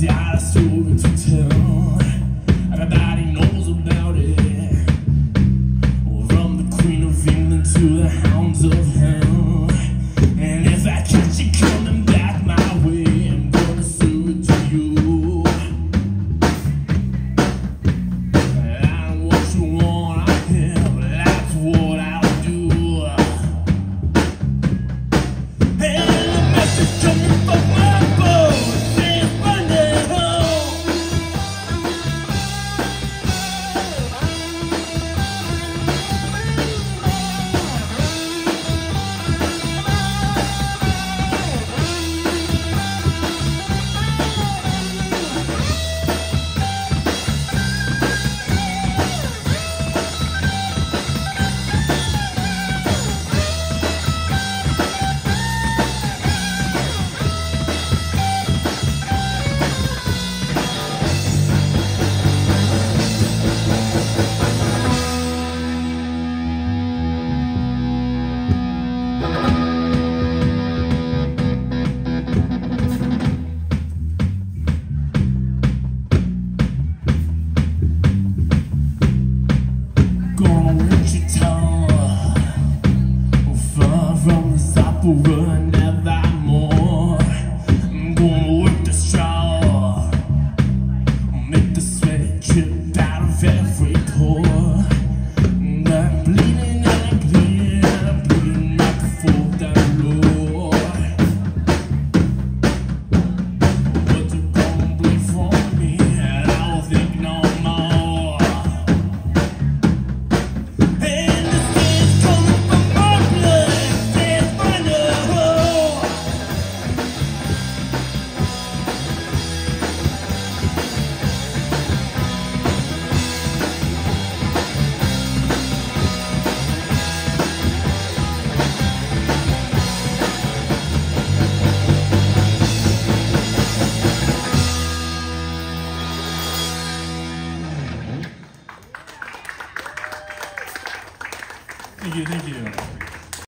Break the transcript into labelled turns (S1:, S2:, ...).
S1: the eyes to tell. The girdiğine giriyor.